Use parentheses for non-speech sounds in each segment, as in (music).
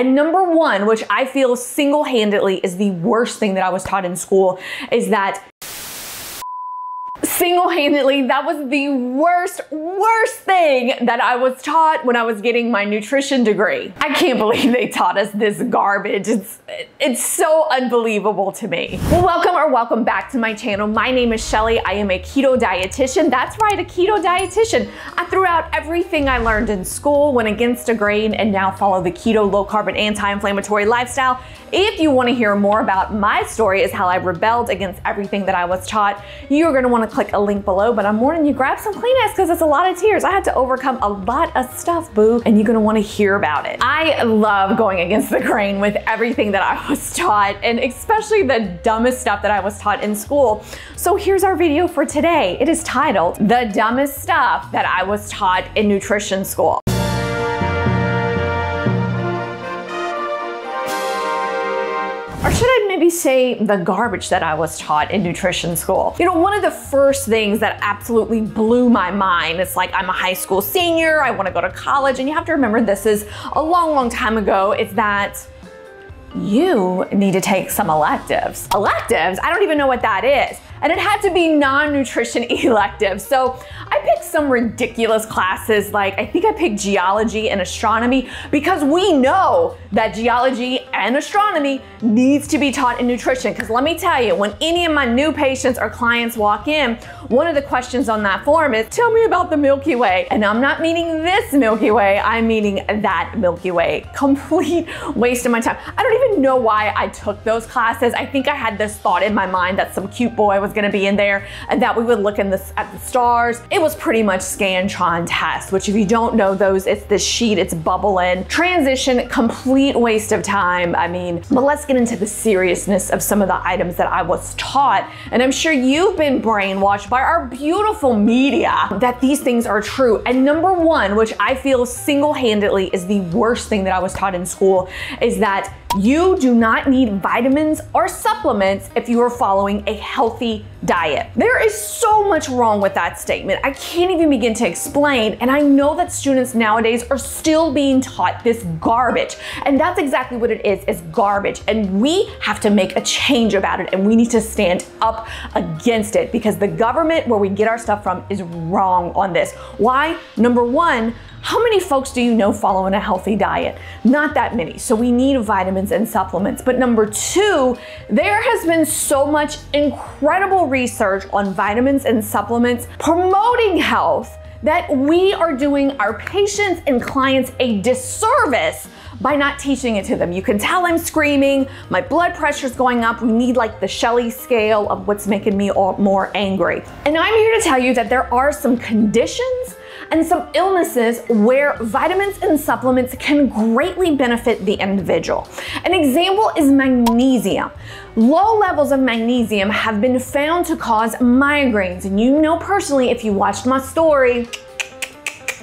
And number one, which I feel single handedly is the worst thing that I was taught in school, is that single-handedly that was the worst worst thing that I was taught when I was getting my nutrition degree. I can't believe they taught us this garbage. It's it's so unbelievable to me. Well, welcome or welcome back to my channel. My name is Shelly. I am a keto dietitian. That's right, a keto dietitian. I threw out everything I learned in school, went against a grain, and now follow the keto low carb and anti-inflammatory lifestyle. If you want to hear more about my story is how I rebelled against everything that I was taught, you're going to want to a link below, but I'm warning you, grab some Kleenex because it's a lot of tears. I had to overcome a lot of stuff, boo, and you're want to hear about it. I love going against the grain with everything that I was (laughs) taught, and especially the dumbest stuff that I was taught in school. So here's our video for today. It is titled, The Dumbest Stuff That I Was Taught in Nutrition School. Or should Say the garbage that I was taught in nutrition school? You know, one of the first things that absolutely blew my mind, it's like I'm a high school senior, I wanna go to college, and you have to remember this is a long, long time ago, It's that you need to take some electives. Electives? I don't even know what that is and it had to be non-nutrition (laughs) elective. So I picked some ridiculous classes like I think I picked geology and astronomy because we know that geology and astronomy needs to be taught in nutrition. Because let me tell you, when any of my new patients or clients walk in, one of the questions on that form is, tell me about the Milky Way. And I'm not meaning this Milky Way, I'm meaning that Milky Way. (laughs) Complete waste of my time. I don't even know why I took those classes. I think I had this thought in my mind that some cute boy was was gonna be in there and that we would look in this at the stars. It was pretty much Scantron test, which if you don't know those, it's this sheet, it's bubbling. Transition, complete waste of time. I mean, but let's get into the seriousness of some of the items that I was taught. And I'm sure you've been brainwashed by our beautiful media that these things are true. And number one, which I feel single-handedly is the worst thing that I was taught in school, is that you do not need vitamins or supplements if you are following a healthy diet. There is so much wrong with that statement. I can't even begin to explain. And I know that students nowadays are still being taught this garbage. And that's exactly what it is, is garbage. And we have to make a change about it. And we need to stand up against it because the government where we get our stuff from is wrong on this. Why? Number one, how many folks do you know following a healthy diet? Not that many. So we need vitamins and supplements. But number two, there has been so much incredible research on vitamins and supplements promoting health that we are doing our patients and clients a disservice by not teaching it to them. You can tell I'm screaming, my blood pressure's going up. We need like the Shelly scale of what's making me more angry. And I'm here to tell you that there are some conditions and some illnesses where vitamins and supplements can greatly benefit the individual. An example is magnesium. Low levels of magnesium have been found to cause migraines. And you know personally, if you watched my story,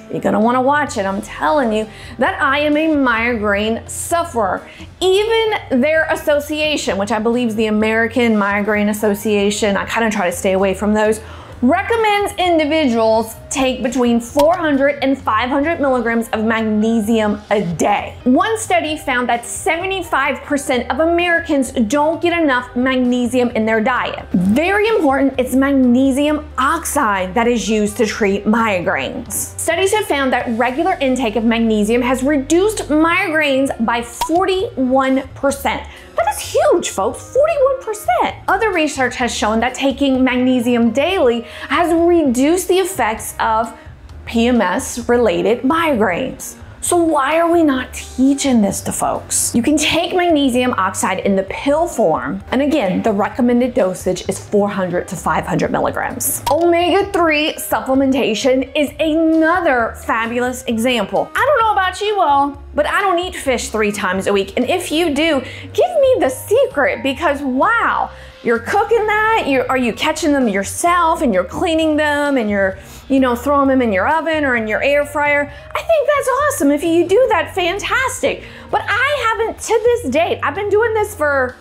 you're gonna wanna watch it. I'm telling you that I am a migraine sufferer. Even their association, which I believe is the American Migraine Association, I kind of try to stay away from those, recommends individuals take between 400 and 500 milligrams of magnesium a day. One study found that 75% of Americans don't get enough magnesium in their diet. Very important, it's magnesium oxide that is used to treat migraines. Studies have found that regular intake of magnesium has reduced migraines by 41%. That is huge, folks, 41%. Other research has shown that taking magnesium daily has reduced the effects of PMS related migraines. So why are we not teaching this to folks? You can take magnesium oxide in the pill form. And again, the recommended dosage is 400 to 500 milligrams. Omega-3 supplementation is another fabulous example. I don't know about you all, but I don't eat fish three times a week. And if you do, give me the secret because wow, you're cooking that, you're, are you catching them yourself and you're cleaning them and you're you know, throwing them in your oven or in your air fryer. I think that's awesome. If you do that, fantastic. But I haven't to this date. I've been doing this for,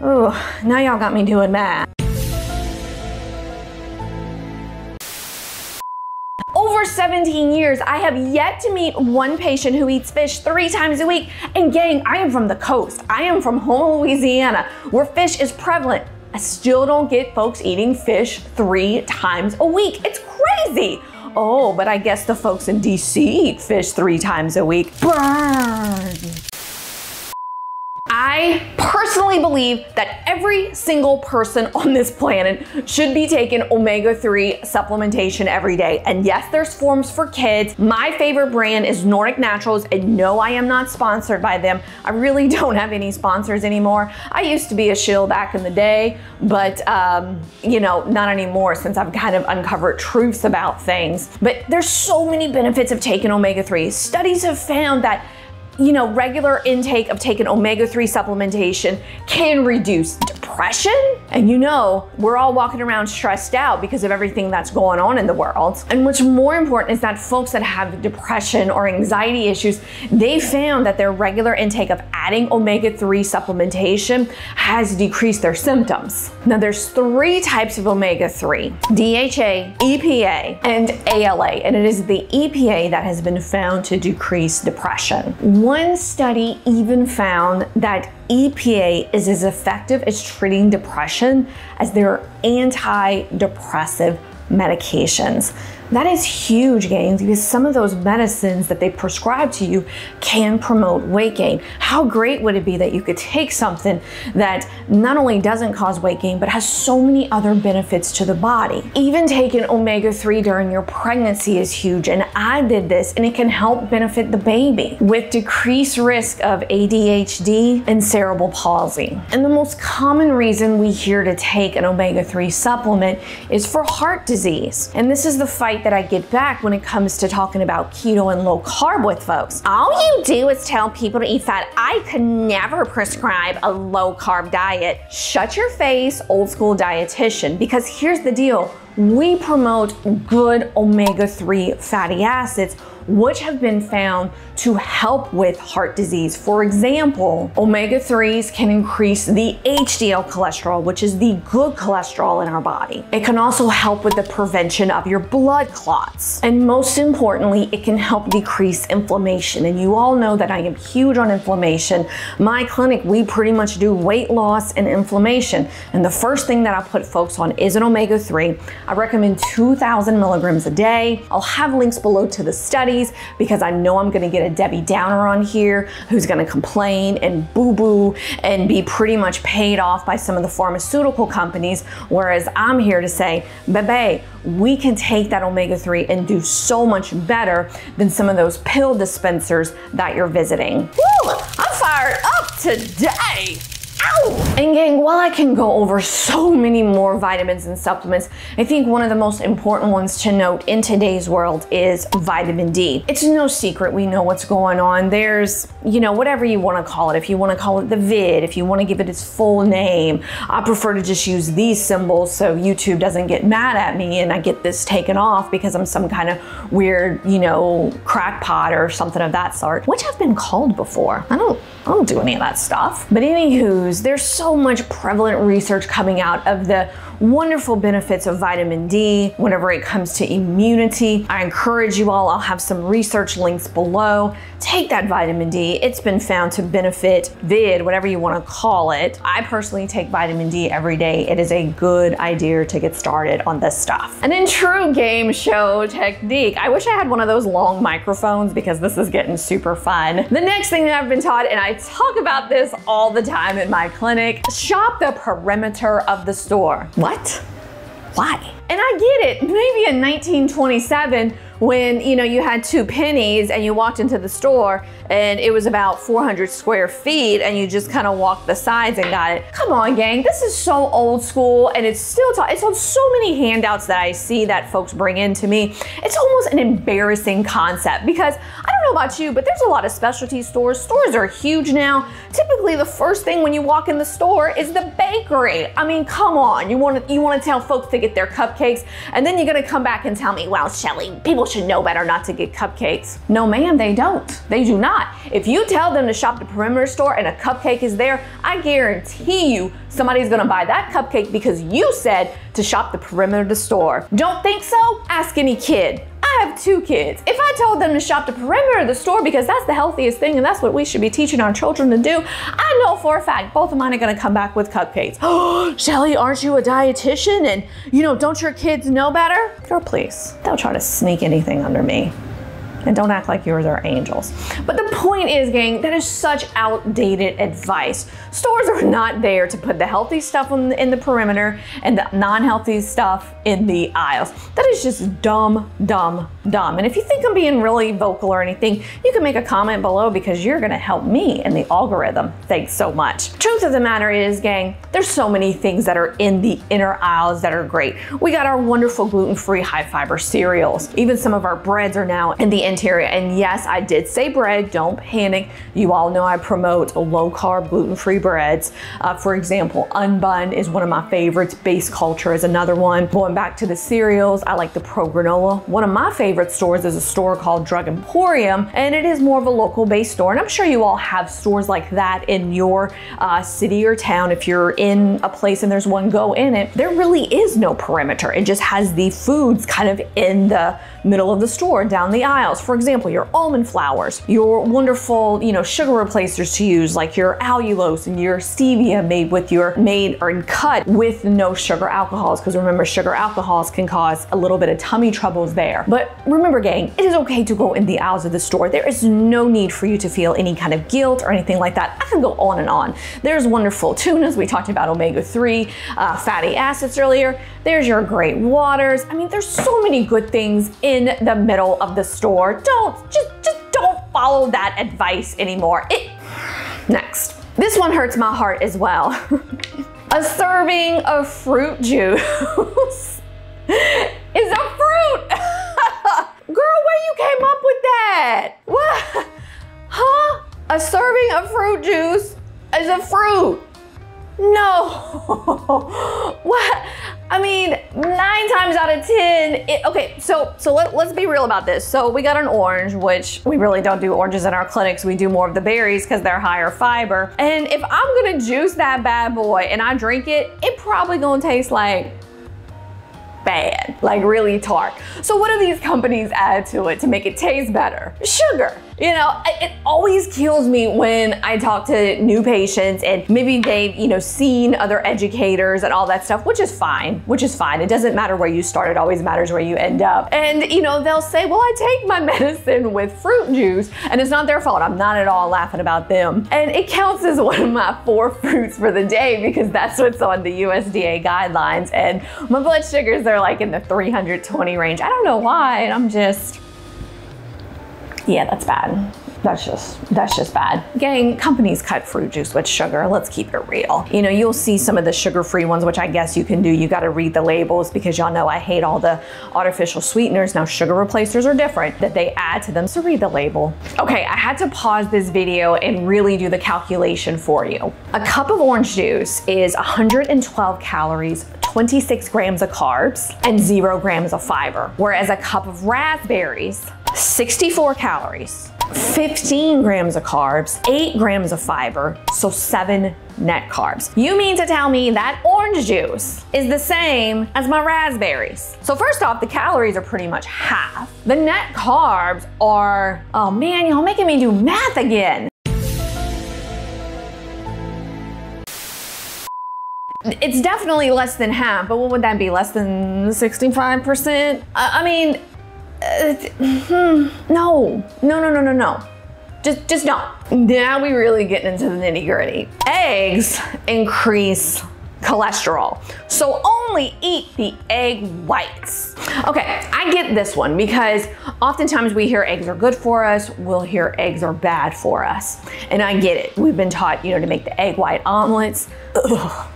oh, now y'all got me doing that. Over 17 years, I have yet to meet one patient who eats fish three times a week. And gang, I am from the coast. I am from home, (laughs) Louisiana, where fish is prevalent. I still don't get folks eating fish three times a week. It's crazy. Oh, but I guess the folks in DC eat fish three times a week. Burn. I personally believe that every single person on this planet should be taking omega-3 supplementation every day. And yes, there's forms for kids. My favorite brand is Nordic Naturals and no, I am not sponsored by them. I really (laughs) don't have any sponsors anymore. I used to be a shill back in the day, but um, you know, not anymore since I've kind of uncovered truths about things. But there's so many benefits of taking omega-3. Studies have found that you know, regular intake of taking omega-3 supplementation can reduce depression. And you know, we're all walking around stressed out because of everything that's going on in the world. And what's more important is that folks that have depression or anxiety issues, they found that their regular intake of adding omega-3 supplementation has decreased their symptoms. Now there's three types of omega-3, DHA, EPA, and ALA. And it is the EPA that has been found to decrease depression. One study even found that EPA is as effective as treating depression as their antidepressive medications. That is huge gains because some of those medicines that they prescribe to you can promote weight gain. How great would it be that you could take something that not only doesn't cause weight gain, but has so many other benefits to the body? Even taking omega 3 during your pregnancy is huge, and I did this, and it can help benefit the baby with decreased risk of ADHD and cerebral palsy. And the most common reason we hear to take an omega 3 supplement is for heart disease. And this is the fight that I get back when it comes to talking about keto and low carb with folks. All you do is tell people to eat fat. I could never prescribe a low carb diet. Shut your face, old school dietitian, because here's the deal. We promote good omega 3 fatty acids which have been found to help with heart disease. For example, omega-3s can increase the HDL cholesterol, which is the good cholesterol in our body. It can also help with the prevention of your blood clots. And most importantly, it can help decrease inflammation. And you all know that I am huge on inflammation. My clinic, we pretty much do weight loss and inflammation. And the first thing that I put folks on is an omega-3. I recommend 2,000 milligrams a day. I'll have links below to the studies because I know I'm going to get a Debbie Downer on here who's going to complain and boo boo and be pretty much paid off by some of the pharmaceutical companies. Whereas I'm here to say, bebe, we can take that omega 3 and do so much better than some of those pill dispensers that you're visiting. Woo! I'm fired up today. Ow! And gang, while I can go over so many more vitamins and supplements, I think one of the most important ones to note in today's world is vitamin D. It's no secret we know what's going on. There's, you know, whatever you want to call it. If you want to call it the vid, if you want to give it its full name, I prefer to just use these symbols so YouTube doesn't get mad at me and I get this taken off because I'm some kind of weird, you know, crackpot or something of that sort, which I've been called before. I don't, I don't do any of that stuff. But anywho's, there's so much prevalent research coming out of the wonderful benefits of vitamin D whenever it comes to immunity. I encourage you all, I'll have some research links below. Take that vitamin D. It's been found to benefit vid, whatever you want to call it. I personally take vitamin D every day. It is a good idea to get started on this stuff. And in true game show technique, I wish I had one of those long microphones because this is getting super fun. The next thing that I've been taught, and I talk about this all the time in my clinic, shop the perimeter of the store. What? Why? And I get it. Maybe in 1927, when you know you had two pennies and you walked into the store and it was about 400 square feet and you just kind of walked the sides and got it. Come on, gang, this is so old school and it's still it's on so many handouts that I see that folks bring in to me. It's almost an embarrassing concept because I don't know about you, but there's a lot of specialty stores. Stores are huge now. Typically, the first thing when you walk in the store is the bakery. I mean, come on, you want to you want to tell folks to get their cupcakes, and then you're gonna come back and tell me, well, Shelly, people should know better not to get cupcakes. No, ma'am, they don't. They do not. If you tell them to shop the perimeter store and a cupcake is there, I guarantee you somebody's gonna buy that cupcake because you said to shop the perimeter of the store. Don't think so? Ask any kid. I have two kids. If I told them to shop the perimeter of the store because that's the healthiest thing and that's what we should be teaching our children to do, I know for a fact both of mine are gonna come back with cupcakes. Oh, (gasps) Shelly, aren't you a dietitian? And you know, don't your kids know better? Girl, please, don't try to sneak anything under me and don't act like yours are angels. But the point is, gang, that is such outdated advice. Stores are not there to put the healthy stuff in the, in the perimeter and the non-healthy stuff in the aisles. That is just dumb, dumb, dumb. And if you think I'm being really vocal or anything, you can make a comment below because you're gonna help me in the algorithm. Thanks so much. Truth of the matter is, gang, there's so many things that are in the inner aisles that are great. We got our wonderful gluten-free high fiber cereals. Even some of our breads are now in the interior. And yes, I did say bread, don't panic. You all know I promote low carb, gluten free breads. Uh, for example, Unbun is one of my favorites. Base Culture is another one. Going back to the cereals, I like the Pro Granola. One of my favorite stores is a store called Drug Emporium, and it is more of a local based store. And I'm sure you all have stores like that in your uh, city or town. If you're in a place and there's one go in it, there really is no perimeter. It just has the foods kind of in the middle of the store down the aisles. For example, your almond flours, your wonderful, you know, sugar replacers to use like your allulose and your stevia made with your made or cut with no sugar alcohols because remember sugar alcohols can cause a little bit of tummy troubles there. But remember gang, it is okay to go in the aisles of the store. There is no need for you to feel any kind of guilt or anything like that. I can go on and on. There's wonderful tunas. We talked about omega-3 uh, fatty acids earlier. There's your great waters. I mean, there's so many good things in the middle of the store. Don't, just, just don't follow that advice anymore. It, next. This one hurts my heart as well. (laughs) a serving of fruit juice (laughs) is a fruit. (laughs) Girl, where you came up with that? What? Huh? A serving of fruit juice is a fruit. No. what? I mean, nine times out of 10, it, okay, so so let, let's be real about this. So we got an orange, which we really don't do oranges in our clinics. We do more of the berries because they're higher fiber. And if I'm gonna juice that bad boy and I drink it, it probably gonna taste like bad, like really tart. So what do these companies add to it to make it taste better? Sugar. You know, it always kills me when I talk to new patients and maybe they've, you know, seen other educators and all that stuff, which is fine, which is fine. It doesn't matter where you start, it always matters where you end up. And, you know, they'll say, well, I take my (laughs) medicine with fruit juice and it's not their fault. I'm not at all laughing about them. And it counts as (laughs) one of my four fruits for the day because that's what's on the USDA guidelines. And my blood sugars are like in the 320 range. I don't know why. And I'm just, yeah, that's bad. That's just that's just bad. Gang, companies cut fruit juice with sugar. Let's keep it real. You know, you'll see some of the sugar-free ones, which I guess you can do. You got to read the labels because y'all know I hate all the artificial sweeteners. Now, sugar replacers are different that they add to them. So read the label. Okay, I had to pause this video and really do the calculation for you. A cup of orange juice is 112 calories, 26 grams of carbs, and zero grams of fiber. Whereas a cup of raspberries 64 calories, 15 grams of carbs, 8 grams of fiber, so 7 net carbs. You mean to tell me that orange juice is the same as my raspberries? So first off, the calories are pretty much half. The net carbs are, oh man, y'all making me do math again. It's definitely less than half, but what would that be? Less than 65%? I mean, no, no, no, no, no, no. Just, just no. Now we really get into the nitty gritty. Eggs increase cholesterol. So only eat the egg whites. Okay, I get this one because oftentimes we hear eggs are good for us, we'll hear eggs are bad for us. And I get it. We've been taught, you know, to make the egg white omelets. Ugh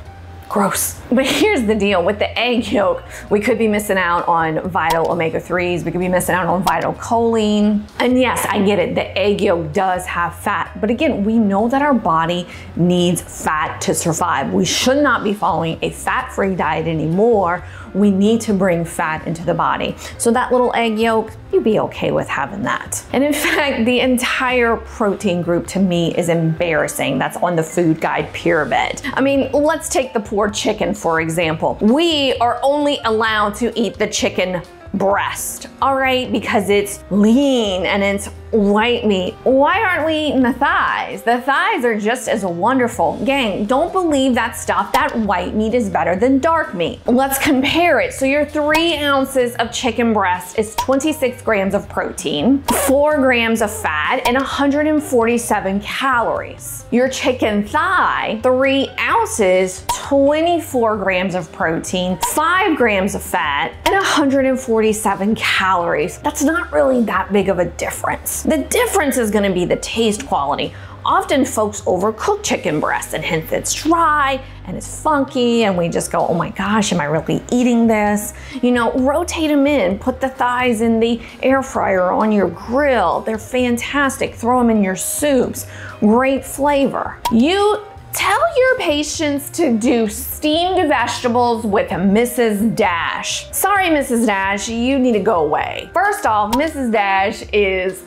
gross. But here's the deal with the egg yolk, we could be missing out on vital omega-3s, we could be missing out on vital choline. And yes, I get it, the egg yolk does have fat, but again, we know that our body needs fat to survive. We should not be following a fat-free diet anymore. We need to bring fat into the body. So that little egg yolk, you'd be okay with having that. And in (laughs) fact, the entire protein group to me is embarrassing. That's on the food guide pyramid. I mean, let's take the poor chicken, for example. We are only allowed to eat the chicken breast, all right, because it's lean and it's white meat. Why aren't we eating the thighs? The thighs are just as wonderful. Gang, don't believe that stuff. That white meat is better than dark meat. Let's compare it. So your three ounces of chicken breast is 26 grams of protein, four grams of fat, and 147 calories. Your chicken thigh, three ounces, 24 grams of protein, five grams of fat, and 147 calories. That's not really that big of a difference. The difference is gonna be the taste quality. Often folks overcook chicken breast and hence it's dry and it's funky and we just go, oh my gosh, am I really eating this? You know, rotate them in, put the thighs in the air fryer on your grill. They're fantastic. Throw them in your soups. Great flavor. You Tell your patients to do steamed vegetables with Mrs. Dash. Sorry, Mrs. Dash, you need to go away. First off, Mrs. Dash is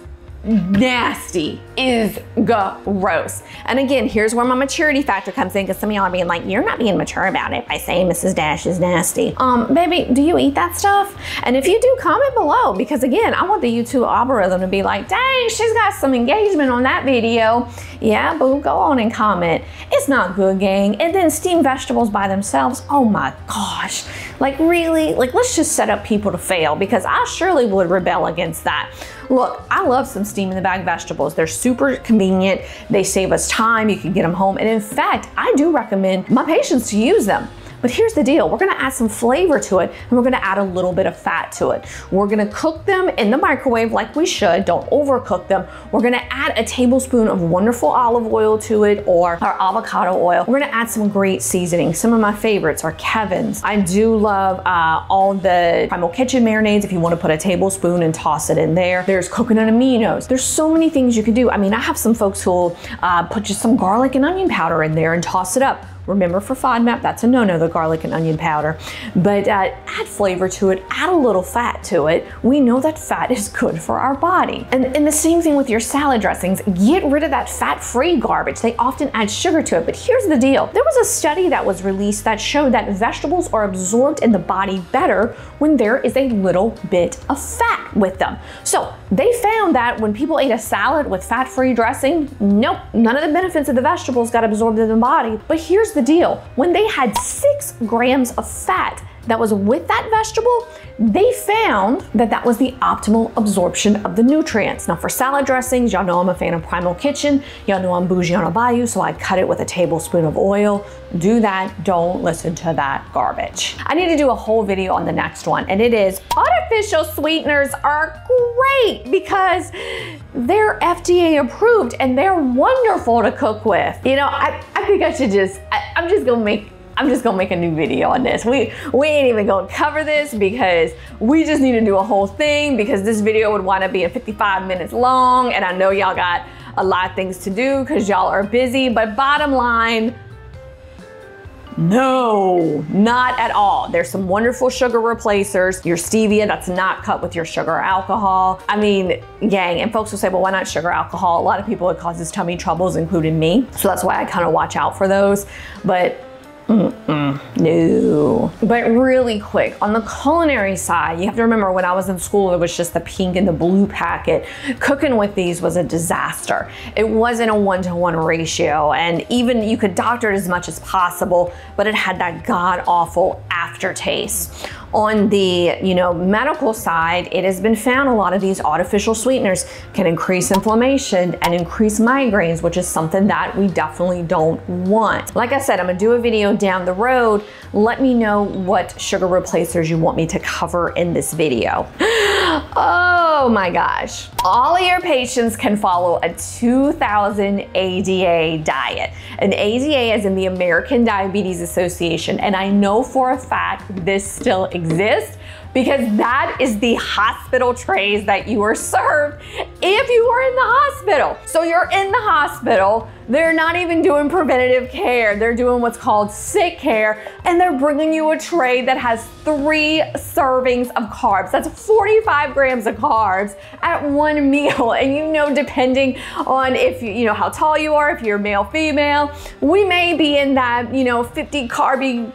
nasty is gross. And again, here's where my maturity factor comes in because some of y'all are being like, you're not being mature about it by saying Mrs. Dash is nasty. Um, baby, do you eat that stuff? And if you do, comment below because again, I want the YouTube algorithm to be like, dang, she's got some engagement on that video. Yeah, boo, go on and comment. It's not good, gang. And then steamed vegetables by themselves. Oh my gosh. Like really, like let's just set up people to fail because I surely would rebel against that. Look, I love some steam in the bag vegetables. They're super convenient. They save us time. You can get them home. And in fact, I do recommend my patients to use them. But here's the deal, we're gonna add some flavor to it and we're gonna add a little bit of fat to it. We're gonna cook them in the microwave like we should, don't overcook them. We're gonna add a tablespoon of wonderful olive oil to it or our avocado oil. We're gonna add some great seasoning. Some of my favorites are Kevin's. I do love uh, all the Primal Kitchen marinades if you wanna put a tablespoon and toss it in there. There's coconut aminos. There's so many things you can do. I mean, I have some folks who'll uh, put just some garlic and onion powder in there and toss it up. Remember for FODMAP, that's a no-no, the garlic and onion powder. But uh, add flavor to it, add a little fat to it. We know that fat is good for our body. And, and the same thing with your salad dressings. Get rid of that fat-free garbage. They often add sugar to it. But here's the deal. There was a study that was released that showed that vegetables are absorbed in the body better when there is a little bit of fat with them. So they found that when people ate a salad with fat-free dressing, nope, none of the benefits of the vegetables got absorbed in the body. But here's the deal. When they had six grams of fat that was with that vegetable, they found that that was the optimal absorption of the nutrients. Now for salad dressings, y'all know I'm a fan of Primal Kitchen. Y'all know I'm bougie on a bayou, so I cut it with a tablespoon of oil. Do that, don't listen to that garbage. I need to do a whole video on the next one, and it is artificial sweeteners are great because they're FDA approved and they're wonderful to cook with. You know, I, I think I should just, I, I'm just gonna make I'm just gonna make a new video on this. We, we ain't even gonna cover this because we just need to do a whole thing because this video would wanna be 55 minutes long and I know y'all got a lot of things to do because y'all are busy, but bottom line, no, not at all. There's some wonderful sugar replacers. Your stevia that's not cut with your sugar or alcohol. I mean, gang, and folks will say, well, why not sugar alcohol? A lot of people, it causes tummy troubles, including me. So that's why I kind of watch out for those. But Mm-mm, no. But really quick, on the culinary side, you have to remember when I was in school, it was just the pink and the blue packet. Cooking with these was a disaster. It wasn't a one-to-one -one ratio, and even you could doctor it as much as possible, but it had that god-awful aftertaste on the you know medical side, it has been found a lot of these artificial sweeteners can increase inflammation and increase migraines, which is something that we definitely don't want. Like I said, I'm gonna do a video down the road. Let me know what sugar replacers you want me to cover in this video. (gasps) oh my gosh. All of your patients can follow a 2000 ADA diet. An ADA is in the American Diabetes Association, and I know for a fact this still exists exist because that is the hospital trays that you are served if you are in the hospital. So you're in the hospital, they're not even doing preventative care. They're doing what's called sick care, and they're bringing you a tray that has three servings of carbs. That's 45 grams of carbs at one (laughs) meal. And you know, depending on if you, you know, how tall you are, if you're male, female, we may be in that, you know, 50 carby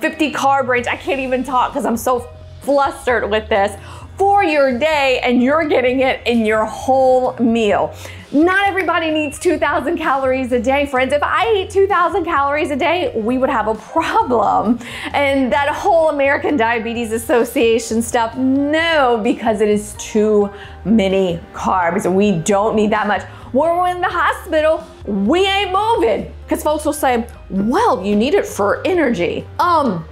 50 carb range. I can't even talk because I'm so flustered with this for your day and you're getting it in your whole meal. Not everybody needs 2,000 calories a day, friends. If I ate 2,000 calories a day, we would have a problem. And that whole American Diabetes Association stuff, no, because it is too many carbs. We don't need that much. When we're in the hospital, we ain't moving. Because folks will say, well, you need it for energy. Um,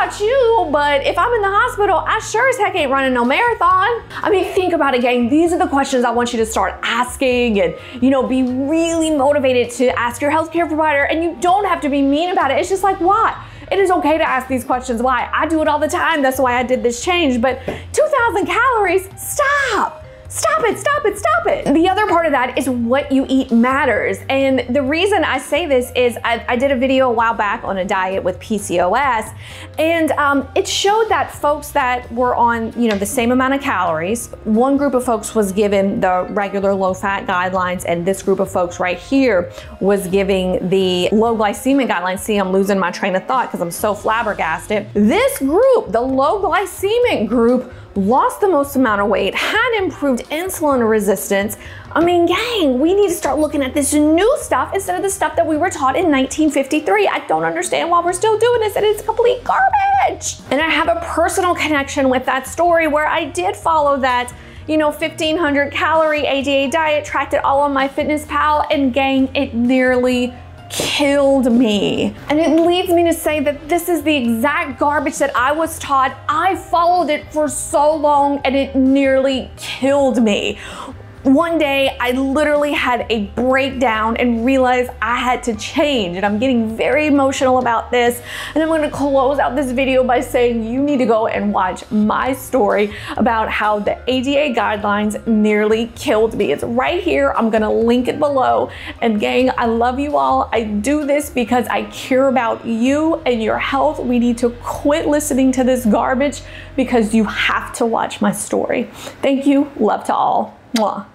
about you, but if I'm in the hospital, I sure as heck ain't running no marathon. I mean, think about it, gang. These are the questions I want you to start asking and, you know, be really motivated to ask your healthcare provider. And you don't have to be mean about it. It's just like, why? It is okay to ask these questions. Why? I do it all the time. That's why I did this change. But 2,000 calories, stop. Stop it, stop it, stop it. The other part of that is what you eat matters. And the reason I say this is I, I did a video a while back on a diet with PCOS, and um, it showed that folks that were on, you know, the same amount of calories, one group of folks was given the regular low fat guidelines, and this group of folks right here was giving the low glycemic guidelines. See, I'm losing my train of thought because I'm so flabbergasted. This group, the low glycemic group, lost the most amount of weight, had improved insulin resistance. I mean, gang, we need to start looking at this new stuff instead of the stuff that we were taught in 1953. I don't understand why we're still doing this and it's complete garbage. And I have a personal connection with that story where I did follow that you know, 1500 calorie ADA diet, tracked it all on my fitness pal and gang, it nearly killed me. And it leads me to say that this is the exact garbage that I was taught. I followed it for so long and it nearly killed me one day I literally had a breakdown and realized I had to change. And I'm getting very emotional about this. And I'm going to close out this video by saying you need to go and watch my story about how the ADA guidelines nearly killed me. It's right here. I'm going to link it below. And gang, I love you all. I do this because I care about you and your health. We need to quit listening to this garbage because you have to watch my story. Thank you. Love to all. Mwah.